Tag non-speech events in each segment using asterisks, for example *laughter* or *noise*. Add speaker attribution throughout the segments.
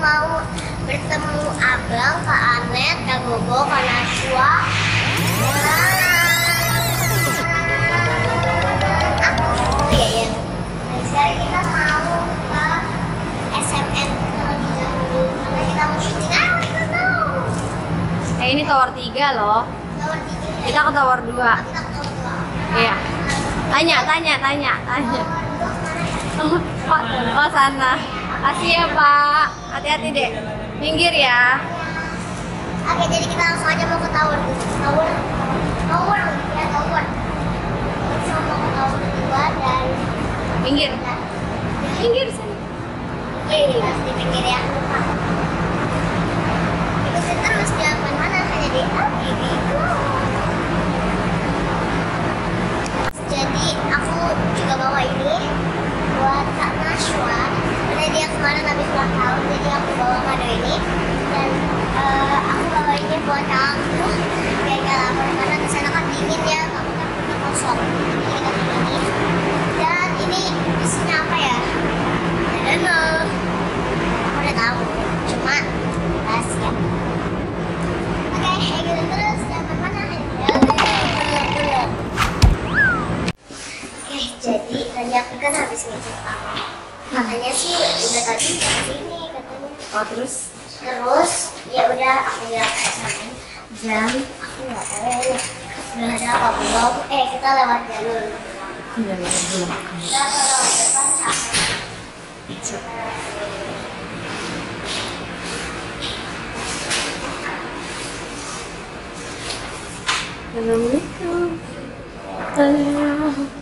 Speaker 1: mau bertemu Abang, Kak Anet, Kak Gogo, Kak Najwa. Aku, iya ya. Dan sekarang kita mau ke SMN terlebih dahulu karena kita mau syuting. Ah, kita tahu.
Speaker 2: Eh ini tower 3 loh.
Speaker 1: Tower tiga.
Speaker 2: Kita ke tower 2.
Speaker 1: Kita ke tower dua.
Speaker 2: Iya. Tanya, tanya, tanya, tanya.
Speaker 1: Ya?
Speaker 2: Oh, oh sana. Kasih ya Pak. Hati-hati dek. Minggir ya.
Speaker 1: Oke, jadi kita langsung aja mau ke tower. Tower. Tower. Ya, tower. Kita mau ke tower kedua dan
Speaker 2: Minggir. Minggir sana.
Speaker 1: ini harus dipikir ya. Ikutin terus jawaban mana hanya di ini. Jadi aku juga bawa ini buat Kak Nashwa. Karena dia kemarin habis ulang tahun, jadi aku bawa kado ini. Dan eh, aku bawa ini buat kamu biar gak lapar karena di sana kan
Speaker 2: Assalamualaikum.
Speaker 3: Hello.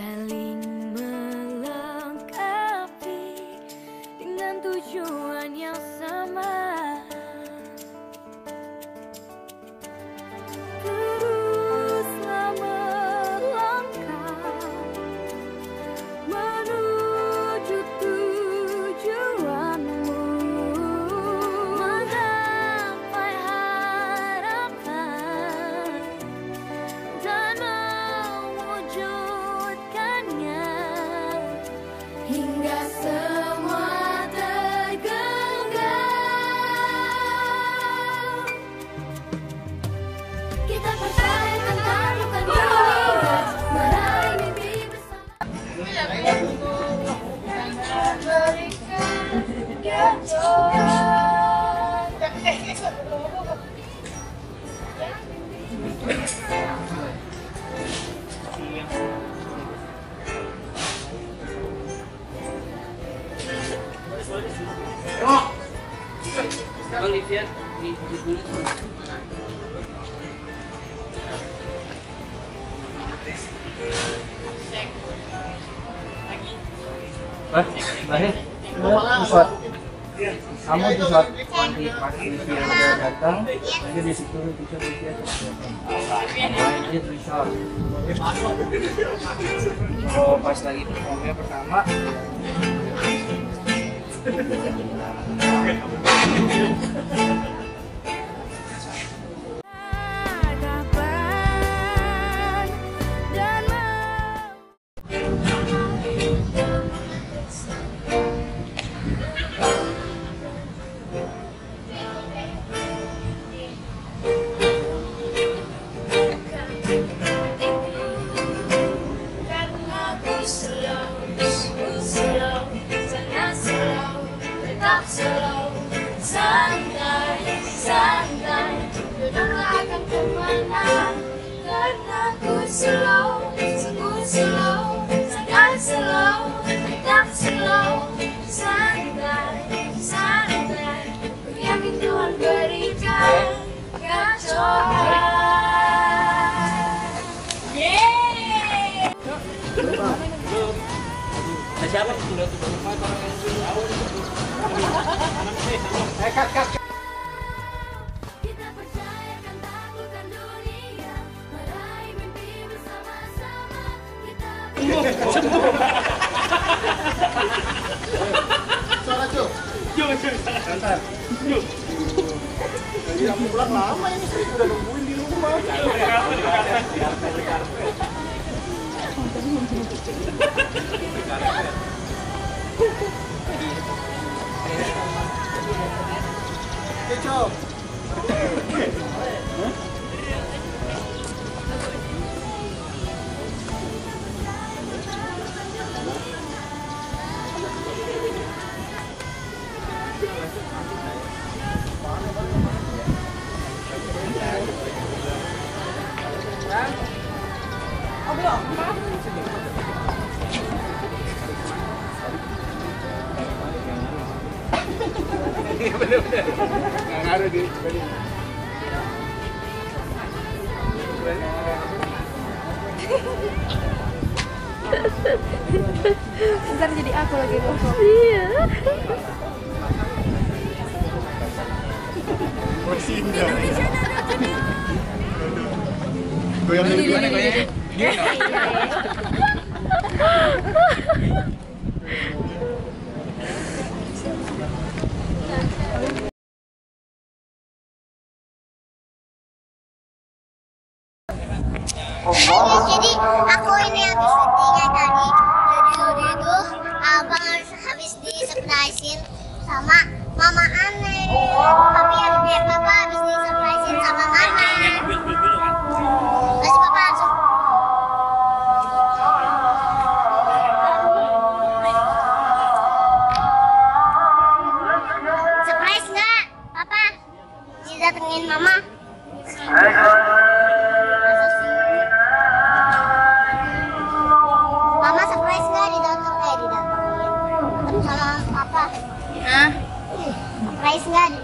Speaker 3: valley Hah? Lahir? Pusat. Kamu di saat nanti pas Livia udah datang, nanti di situ bisa Livia Ini resort. Oh, pas lagi performnya pertama,
Speaker 4: harapan
Speaker 3: Ada siapa sih?
Speaker 4: Kita percaya akan taklukkan dunia. Meraih mimpi bersama-sama Kita
Speaker 2: Ntar jadi aku lagi ngomong.
Speaker 3: Goyang dari gimana goyangnya?
Speaker 1: jadi *laughs* sama mama aneh tapi yang eh, papa habis di surprisein sama mama. Terus papa langsung surprise nggak papa? Didatengin Mama surprise nggak? Di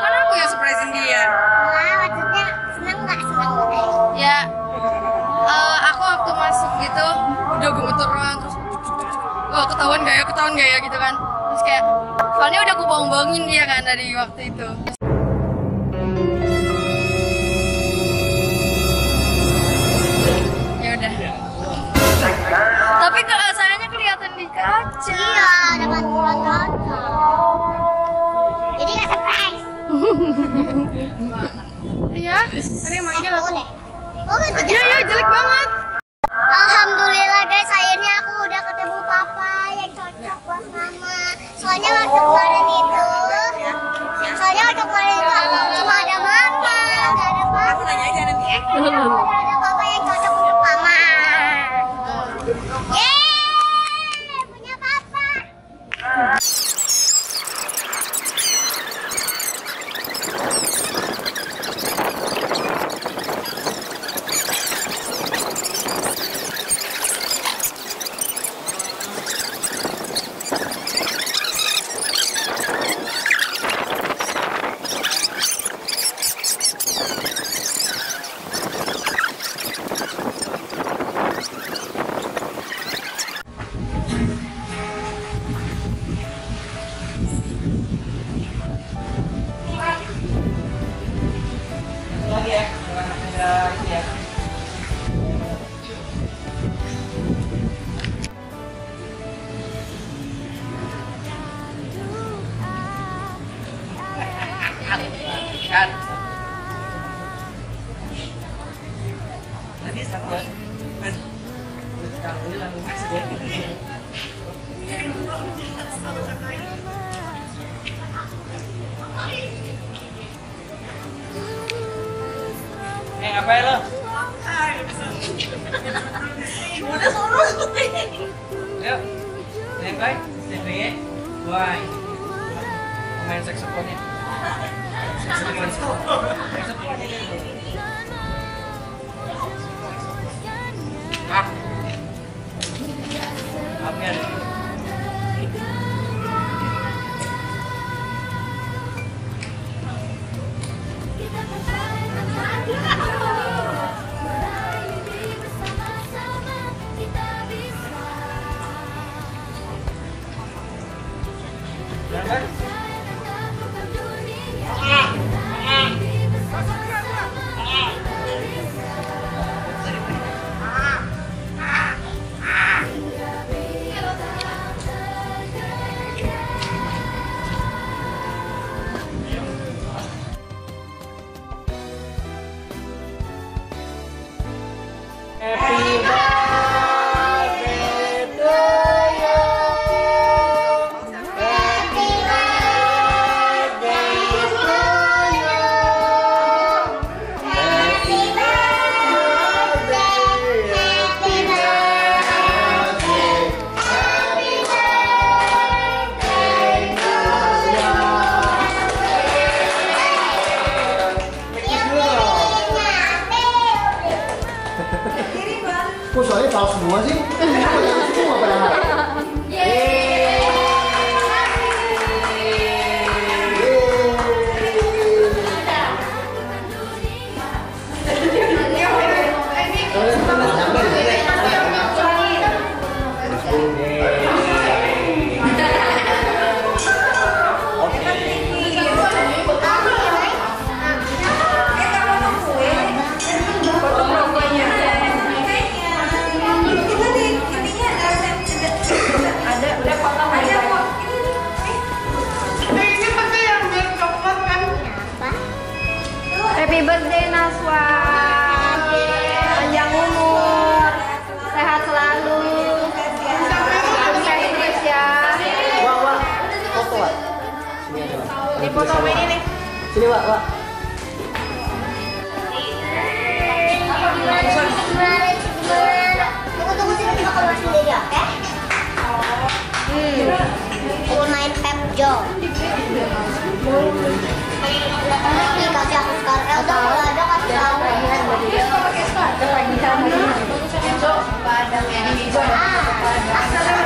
Speaker 2: Kan aku yang surprisein dia.
Speaker 1: Wah, maksudnya senang nggak? Senang nggak?
Speaker 2: Ya, eh, aku waktu masuk gitu udah gemeteran terus oh ketahuan gak ya? Ketahuan gak ya? Gitu kan. Terus kayak soalnya udah aku bohong-bohongin dia kan dari waktu itu. Ya udah. Tapi kalau sayangnya kelihatan di kaca.
Speaker 1: Iya
Speaker 2: iya tadi manggil aku
Speaker 1: oh
Speaker 2: iya iya jelek banget.
Speaker 1: Alhamdulillah guys, akhirnya aku udah ketemu papa yang cocok buat mama. Soalnya waktu kemarin itu, soalnya waktu kemarin itu aku cuma ada mama, nggak ada papa. Aku nanya aja nanti
Speaker 3: ngapain lo? Udah suruh. Yuk. Ya. Saksofonnya. Saksofon. Ah. Di foto sama ini nih.
Speaker 5: Sini, Wak, Wak.
Speaker 1: Gimana? Gimana? Gimana? Tunggu tunggu sini kita keluar sendiri, oke? Hmm. Aku main Pep Jo. Nih kasih aku sekarang. Eh, udah kalau ada kasih aku. Ah,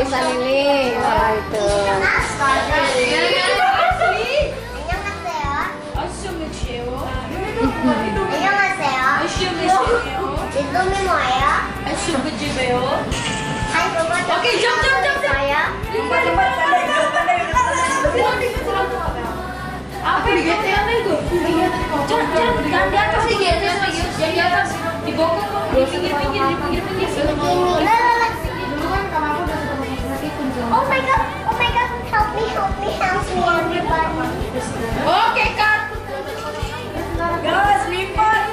Speaker 3: tulisan ini oh itu
Speaker 1: Oke, jump, jump,
Speaker 6: jump, jump. Cepat, cepat, cepat,
Speaker 1: cepat.
Speaker 6: Apa di GTN itu? Jangan, jangan, jangan di atas di GTN lagi. Jangan di atas, di bokong, di pinggir,
Speaker 1: pinggir, di pinggir, pinggir. Oh my god, oh my god, help me, help me, help me, everybody.
Speaker 6: Oke, cut. Gas, lipat.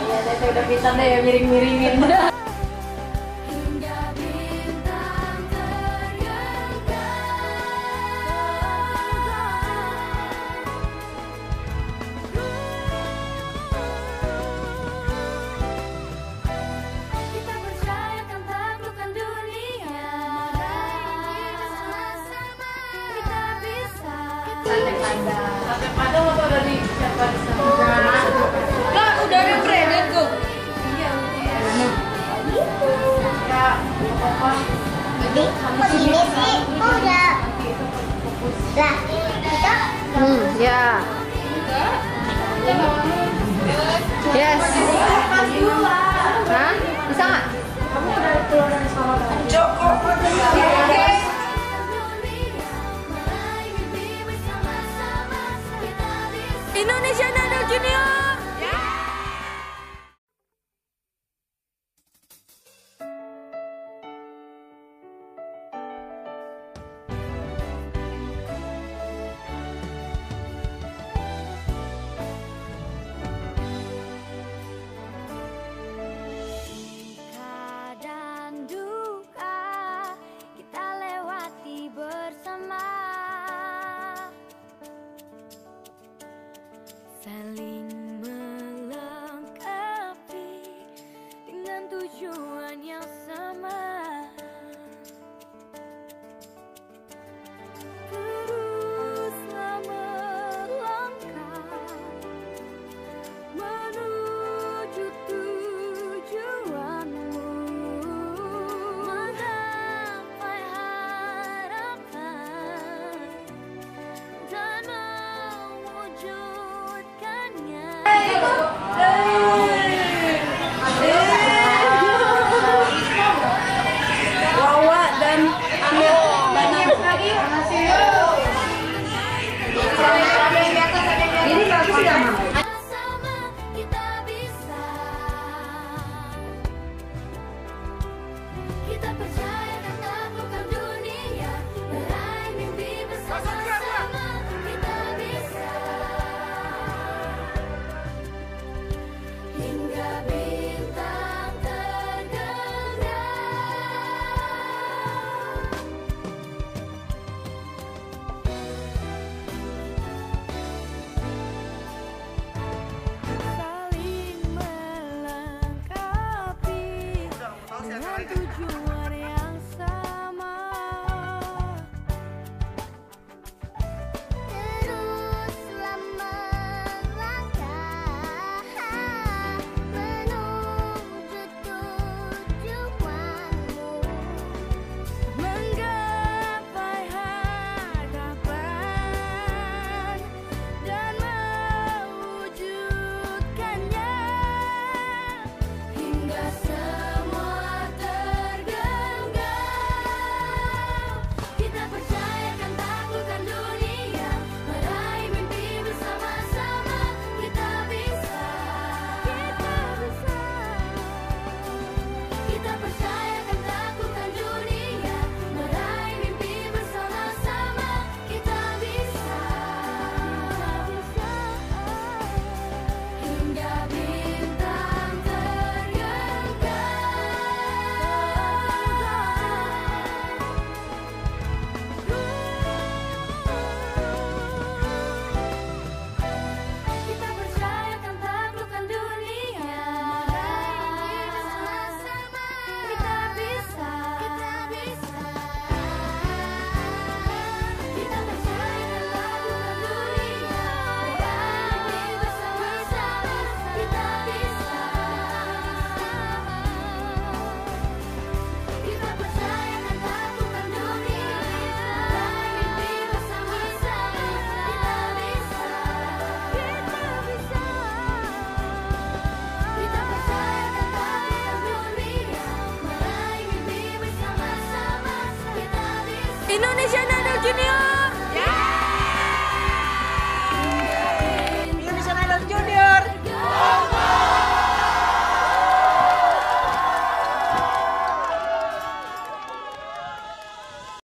Speaker 3: Iya, deh, udah bisa deh miring-miringin. *laughs*